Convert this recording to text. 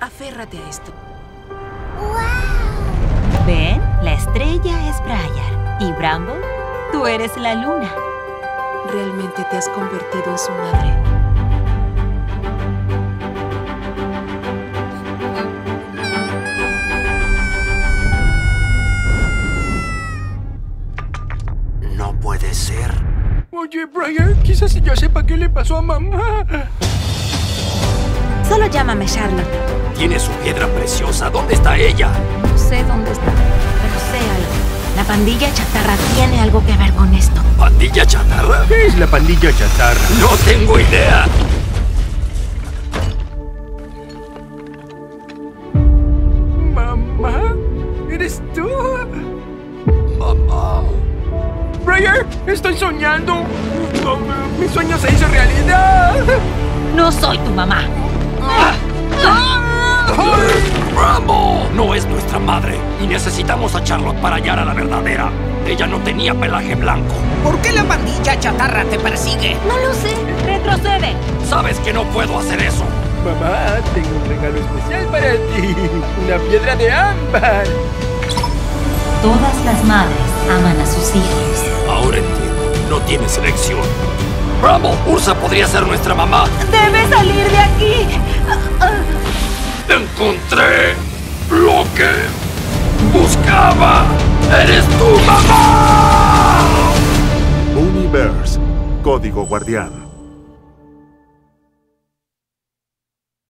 Aférrate a esto. Ven, la estrella es Briar. Y Bramble, tú eres la luna. Realmente te has convertido en su madre. No puede ser. Oye, Brian, quizás ya sepa qué le pasó a mamá. Solo llámame Charlotte. Tiene su piedra preciosa. ¿Dónde está ella? No sé dónde está, pero sé algo. La pandilla chatarra tiene algo que ver con esto. ¿Pandilla chatarra? ¿Qué es la pandilla chatarra? No tengo idea. ¿Mamá? ¿Eres tú? Mamá. Brian, estoy soñando. Mi sueño se hizo realidad. No soy tu mamá. Nuestra madre. Y necesitamos a Charlotte para hallar a la verdadera. Ella no tenía pelaje blanco. ¿Por qué la pandilla chatarra te persigue? No lo sé. Retrocede. Sabes que no puedo hacer eso. Mamá, tengo un regalo especial para ti. Una piedra de ámbar. Todas las madres aman a sus hijos. Ahora entiendo. No tienes elección. ¡Rambo! Ursa podría ser nuestra mamá. ¡Debes salir de aquí! Buscaba. ¡Eres tu mamá! Universe. Código Guardián.